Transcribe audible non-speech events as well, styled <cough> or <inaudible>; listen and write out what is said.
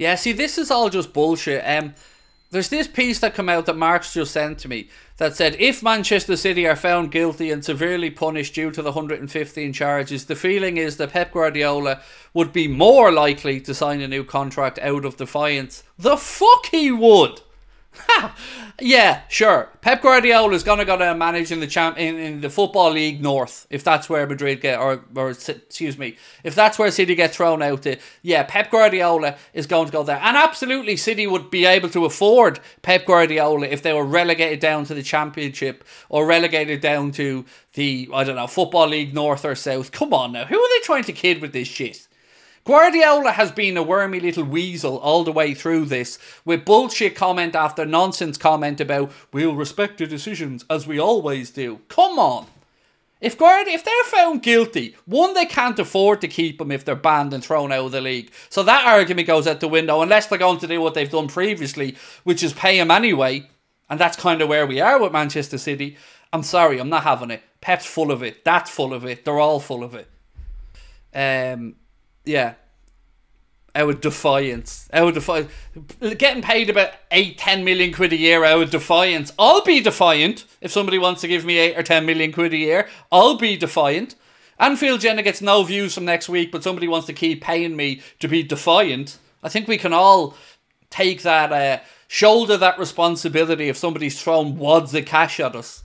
Yeah, see, this is all just bullshit. Um, there's this piece that come out that Mark's just sent to me that said if Manchester City are found guilty and severely punished due to the 115 charges, the feeling is that Pep Guardiola would be more likely to sign a new contract out of defiance. The fuck he would! <laughs> yeah, sure. Pep Guardiola is gonna go to manage in the champ in, in the football league north if that's where Madrid get or or excuse me if that's where City get thrown out to. Yeah, Pep Guardiola is going to go there, and absolutely City would be able to afford Pep Guardiola if they were relegated down to the Championship or relegated down to the I don't know football league north or south. Come on now, who are they trying to kid with this shit? Guardiola has been a wormy little weasel all the way through this, with bullshit comment after nonsense comment about we'll respect the decisions as we always do. Come on. If Guard if they're found guilty, one they can't afford to keep them if they're banned and thrown out of the league. So that argument goes out the window unless they're going to do what they've done previously, which is pay him anyway. And that's kind of where we are with Manchester City. I'm sorry, I'm not having it. Pep's full of it. That's full of it. They're all full of it. Um yeah, our defiance, our defiance, getting paid about eight, ten million quid a year. Our defiance. I'll be defiant if somebody wants to give me eight or ten million quid a year. I'll be defiant. Anfield Agenda gets no views from next week, but somebody wants to keep paying me to be defiant. I think we can all take that, uh, shoulder that responsibility if somebody's thrown wads of cash at us.